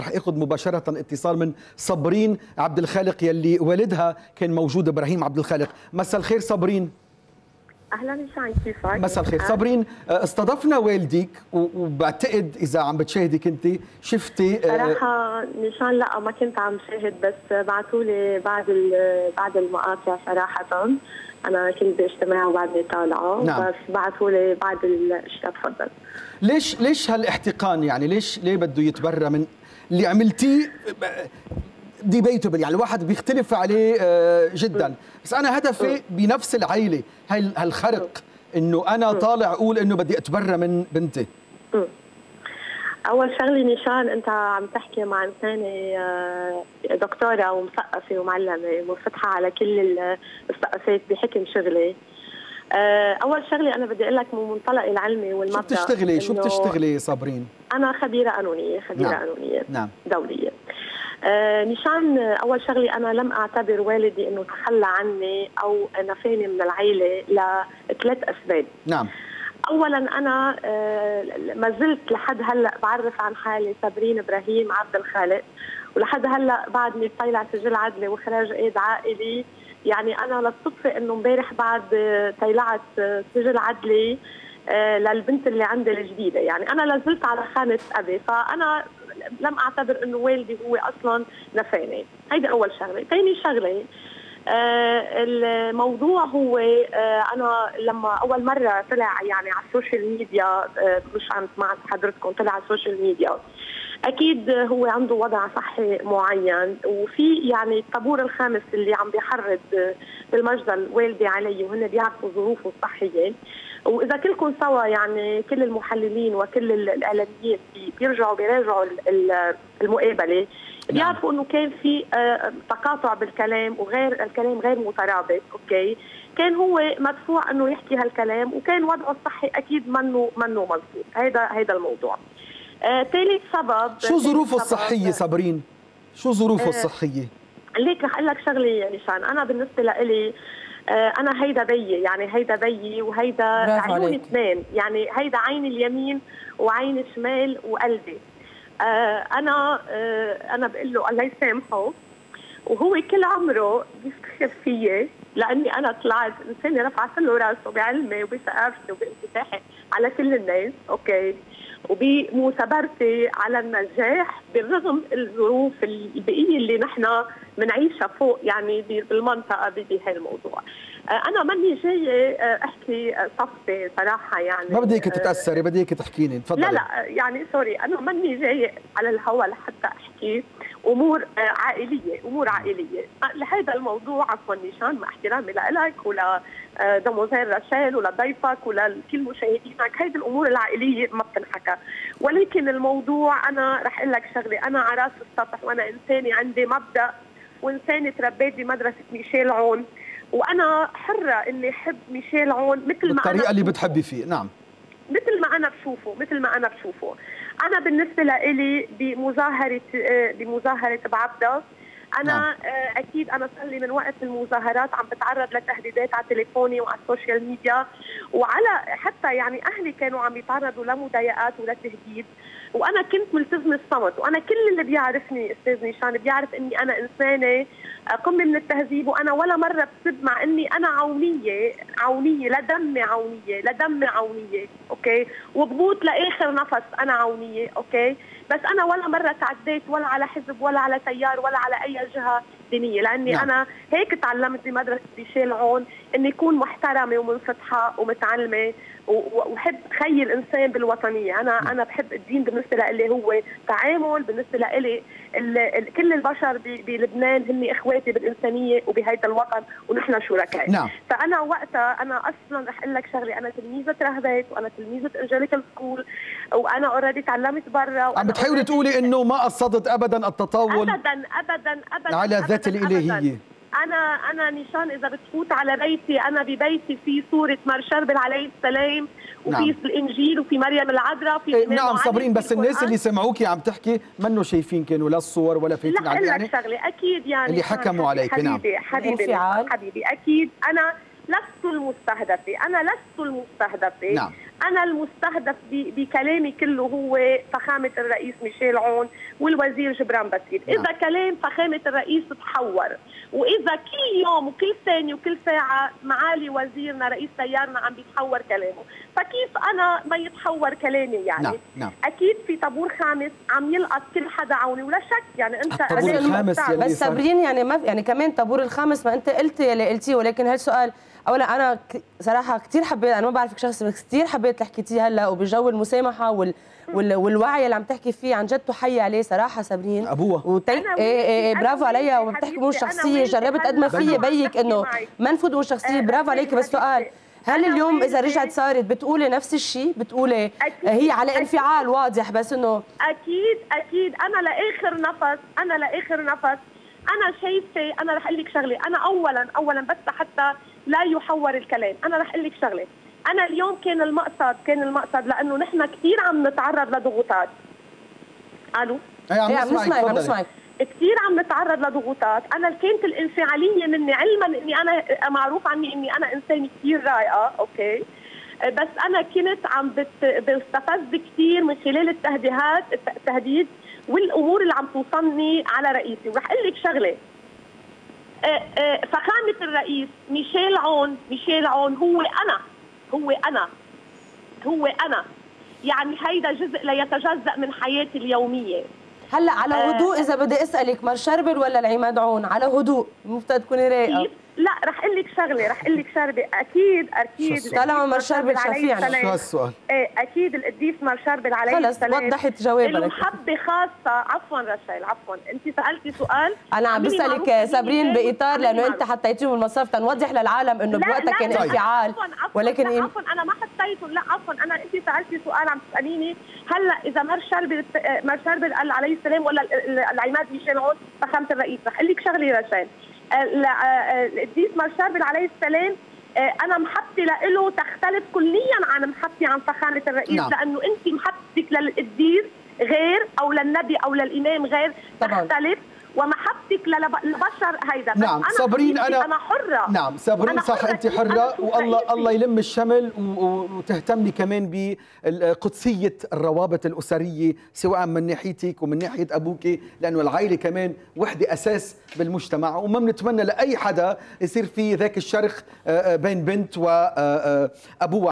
رح اخذ مباشرة اتصال من صبرين عبد الخالق يلي والدها كان موجود إبراهيم عبد الخالق، مساء الخير صبرين. أهلا نشان كيفك؟ مساء الخير، صبرين. استضفنا والدك وبعتقد إذا عم بتشاهدك أنت شفتي صراحة نشان لا ما كنت عم شاهد بس بعثوا لي بعد بعد المقاطع صراحة. أنا كنت باجتماع وبعدني طالعه نعم. بس بعثوا لي بعد الاشياء تفضل. ليش ليش هالإحتقان يعني؟ ليش ليه بده يتبرى من اللي عملتيه ديبيتبل يعني الواحد بيختلف عليه جدا. بس أنا هدفي بنفس العائله هاي هالخرق إنه أنا طالع أقول إنه بدي أتبرى من بنتي. أول شغلة نشان أنت عم تحكي مع انسانه دكتورة ومثقفة ومعلمة منفتحه على كل الثقافات بحكم شغلي أول شغلة أنا بدي أقول لك من منطلق العلمي والمبدأ. شو بتشتغلي؟ شو بتشتغلي صابرين؟ أنا خبيرة قانونية خبيرة نعم. قانونية نعم. دولية. آه نشان أول شغلة أنا لم أعتبر والدي إنه تخلى عني أو نفاني من العيلة لثلاث أسباب. نعم. اولا أنا آه ما زلت لحد هلأ بعرف عن حالي صابرين إبراهيم عبد الخالق ولحد هلأ بعدني طالع سجل عدلي واخراج إيد عائلي. يعني أنا للصدفه إنه امبارح بعد طلعت سجل عدلي للبنت اللي عندي الجديدة. يعني أنا لازلت على خانة أبي فأنا لم أعتبر إنه والدي هو أصلا نفاني هيدي أول شغلة. ثاني شغلة آه الموضوع هو آه أنا لما أول مرة طلع يعني على ال social media آه مش عم مع حضرتكم طلع على ال social media. أكيد هو عنده وضع صحي معين وفي يعني الطابور الخامس اللي عم بيحرض بالمجزر والدي علي وهن بيعرفوا ظروفه الصحية. وإذا كلكم سوا يعني كل المحللين وكل الاعلاميين بيرجعوا بيراجعوا المقابلة بيعرفوا إنه كان في تقاطع بالكلام وغير الكلام غير مترابط أوكي؟ كان هو مدفوع إنه يحكي هالكلام وكان وضعه الصحي أكيد منه منه مضبوط هذا هذا الموضوع. ثالث آه سبب. شو ظروفه الصحية صابرين؟ شو ظروفه آه الصحية؟ ليك رح أقول لك شغلة نشان. أنا بالنسبة لإلي آه أنا هيدا بيي يعني هيدا بيي وهيدا عيون اثنين. يعني هيدا عين اليمين وعين الشمال وقلبي. آه أنا آه أنا بقول له الله يسامحه وهو كل عمره بيفتخر فيي لأني أنا طلعت إنسانة رفعت له راسه بعلمي وبثقافتي وبانفتاحي على كل الناس. أوكي. وبمثابرتي على النجاح بالرغم الظروف البيئية اللي نحن بنعيشها فوق يعني بالمنطقة بهي الموضوع. أنا ماني جاية أحكي صفي صراحة يعني. ما بديك تتأثري بديك تحكيني تفضلي. لا لا يعني سوري أنا ماني جاية على الهواء لحتى أحكي. أمور عائلية أمور عائلية. لهذا الموضوع عفوا نيشان مع احترامي لك ولا دموزيل رشال ولا ضيفك ولا كل مشاهدينك. هيدي الأمور العائلية ما بتنحكى. ولكن الموضوع أنا رح أقول لك شغلة أنا على راس السطح وأنا إنسانة عندي مبدأ وإنسانة تربيت بمدرسة ميشيل عون. وأنا حرة إني أحب ميشيل عون مثل ما بالطريقة اللي بتحبي فيه نعم. مثل ما أنا بشوفه مثل ما أنا بشوفه. أنا بالنسبة لإلي بمظاهرة بمظاهرة بعبده أنا نعم. أكيد أنا صار لي من وقت المظاهرات عم بتعرض لتهديدات على تليفوني وعلى ال social media وعلى حتى يعني أهلي كانوا عم يتعرضوا لمضايقات ولتهديد وأنا كنت ملتزمه الصمت وأنا كل اللي بيعرفني أستاذ نيشان بيعرف إني أنا إنسانة قمة من التهذيب وأنا ولا مرة بسب مع إني أنا عونية عونية لدمي عونية لدمي عونية أوكي؟ وبموت لآخر نفس أنا عونية أوكي؟ بس أنا ولا مرة تعديت ولا على حزب ولا على تيار ولا على أي جهة دينية لأني نعم. أنا هيك تعلمت بمدرسة ميشيل عون إني أكون محترمة ومنفتحة ومتعلمة وبحب خي الإنسان بالوطنية أنا نعم. أنا بحب الدين بالنسبة لي هو تعامل بالنسبة لي كل البشر بلبنان هن إخواتي بالإنسانية وبهيدا الوطن ونحن شركاء نعم. فأنا وقتها أنا أصلا رح أقول لك شغلة أنا تلميذة رهبات وأنا تلميذة Evangelical School وأنا اوريدي تعلمت برا عم بتحاولي تقولي إنه ما قصدت ابدا التطاول ابدا ابدا ابدا على الذات الالهيه أبداً. أنا أنا نشان إذا بتفوت على بيتي أنا ببيتي في صورة مار شربل عليه السلام وفي نعم. الإنجيل وفي مريم العذراء في إيه نعم صابرين بس الناس اللي سمعوكي عم تحكي منه شايفين كانوا لا الصور ولا فايتين على يعني شغله أكيد يعني اللي حكموا عليك حبيبي نعم حبيبي حبيبي أكيد. أنا لست المستهدفة. أنا لست المستهدفة. نعم. أنا المستهدف بكلامي كله هو فخامة الرئيس ميشيل عون والوزير جبران باسيل نعم. إذا كلام فخامة الرئيس تحور وإذا كل يوم وكل ثانية وكل ساعة معالي وزيرنا رئيس تيارنا عم بيتحور كلامه فكيف أنا ما يتحور كلامي يعني نعم نعم أكيد في طابور خامس عم يلقط كل حدا عوني ولا شك يعني أنت الطابور الخامس. يلي بس صابرين يعني ما يعني كمان طابور الخامس ما أنت قلت اللي قلتيه ولكن هالسؤال أولا أنا صراحة كثير حبيت أنا ما بعرفك شخص بس كثير حبيت اللي حكيتيه هلا وبجو المسامحة وال وال والوعي اللي عم تحكي فيه عن جد تحيي عليه صراحة صابرين أبوها. وتي... أنا إيه إيه إيه ويلي- برافو ويلي وبتحكي أنا شخصية جربت قد ما في بيك إنه. ما نفوت امور شخصيه برافو عليكي بس سؤال هل اليوم إذا رجعت صارت بتقولي نفس الشيء بتقولي. هي على. انفعال واضح بس إنه أكيد أكيد. أنا لآخر نفس أنا لآخر نفس. أنا شايفة أنا رح أقول لك شغلة. أنا اولا اولا بس حتى لا يحور الكلام. أنا رح أقول لك شغلة. أنا اليوم كان المقصد كان المقصد لأنه نحن كثير عم نتعرض لضغوطات. ألو؟ عم إيه عم نسمعك عم. نسمعك. كثير عم نتعرض لضغوطات. أنا كانت الإنفعالية مني علما إني أنا معروف عني إني أنا إنسانة كثير رايقه أوكي. بس أنا كنت عم بت- بستفز كثير من خلال التهديدات التهديد والأمور اللي عم توصلني على رئيسي. ورح أقول لك شغلة. آه، آه، فخامة الرئيس ميشيل عون ميشيل عون هو أنا. هو أنا. هو أنا. يعني هيدا جزء لا يتجزأ من حياتي اليومية. هلا على آه. هدوء إذا بدي أسألك مار شربل ولا العماد عون؟ على هدوء مفترض تكوني رايقة؟ لا رح أقول لك شغلة رح أقول لك شغلة. أكيد أكيد؟ طالما مار شربل عليه شفيعنا. شو هالسؤال؟ إيه أكيد القديس مار شربل عليه خلص وضحت جوابها له لك. محبه خاصة. عفوا رشيل عفوا. انت سألتي سؤال أنا عم بسألك جاي بإطار لأنه أنت. حطيتيهم المصاف تنوضح للعالم إنه بوقتها كان انفعال. عفوا عفوا ولكن لا إيه؟ عفوا. أنا ما حطيته. لا عفوا. أنا انت سألتي سؤال عم تسأليني. هلأ إذا مار شربل مار شربل قال عليه السلام ولا ال- ال- العماد ميشيل عون فخامه الرئيس رح أقول لك شغلة رشيل القديس مار شربل عليه السلام آه، أنا محبتي له تختلف كليا عن محبتي عن فخامة الرئيس نعم. لأنه انت محبتك للقديس غير أو للنبي أو للإمام غير طبعاً. تختلف ومحبتك للب- للبشر هيدا. بس نعم أنا صابرين أنا أنا حرة. نعم صابرين أنا صح حرة أنا حرة أشوف والله. الله يلم الشمل وتهتمي كمان بقدسية الروابط الأسرية سواء من ناحيتك ومن ناحية أبوك لأنه العائلة كمان وحدة أساس بالمجتمع. وما بنتمنى لأي حدا يصير في ذاك الشرخ آه، آه، بين بنت وابوها